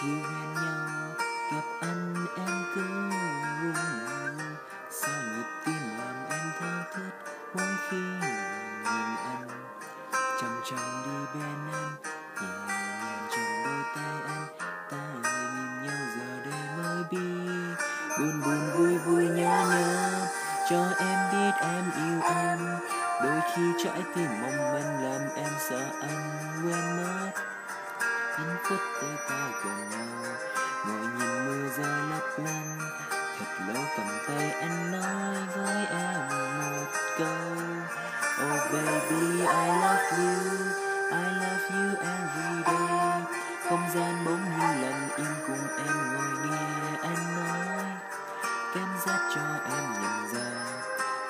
khi hẹn nhau gặp anh em cứ run sao nhịp tim làm em thao thức mỗi khi nhìn anh chậm chậm đi bên anh nhẹ nhàng trong đôi tay anh ta nhìn nhau giờ đây mới biết. Buồn buồn vui vui nhớ nhớ, cho em biết em yêu anh. Đôi khi trái tim mong manh làm em sợ anh quên mất hạnh phúc tới ta gần nhau. Ngồi nhìn mưa rơi lấp lánh, thật lâu cầm tay anh nói với em một câu. Oh baby, I love you, I love you every day. Không gian bỗng như lặng im cùng em ngồi nghe anh nói. Cảm giác cho em nhận ra,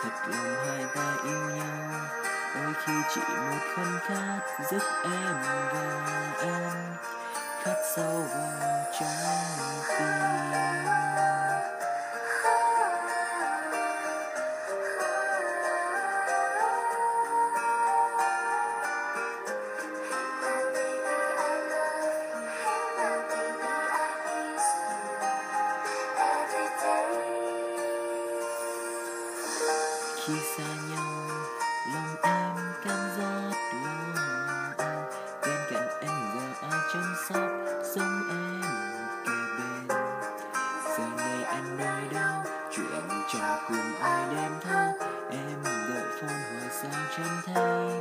thật lòng hai ta yêu nhau đôi khi chỉ một khoảnh khát giúp em và em, khát sâu vào trái tim. Khi xa nhau lòng em cảm giác lo âu bên cạnh em giờ ai chăm sóc? Sống em kề bên giờ này anh nơi đâu? Chuyện trò cùng ai đem thâu em đợi phone hồi sao chẳng thấy.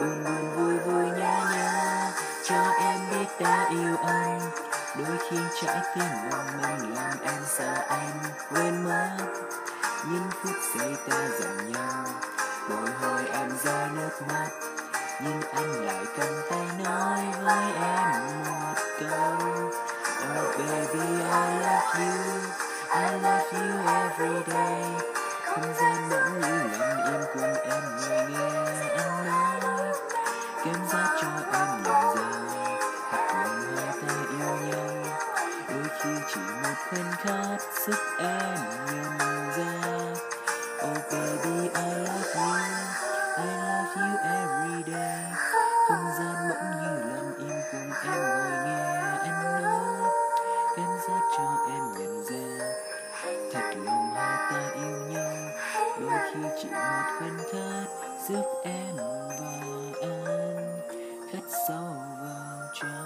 Buồn buồn vui vui nhớ nhớ. Cho em biết ta yêu anh. Đôi khi trái tim mong manh làm em sợ anh quên mất. Những phút giây ta dành nhau bồi hồi em rơi nước mắt, nhưng anh lại cầm tay nói với em một câu. Oh baby, I love you, I love you every day. Không gian bỗng như lặng im cùng em ngồi nghe anh nói. Cảm giác cho em nhận ra thật lòng hai ta yêu nhau. Đôi khi chỉ một khoảnh khắc giúp em nhớ love you every day. Không gian bỗng như lặng im cùng em ngồi nghe anh nói. Cảm giác cho em nhận ra. Thật lòng hai ta yêu nhau. Đôi khi chỉ một khoảnh khắc giúp em và anh khắc sâu vào trái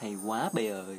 hay quá bè ơi.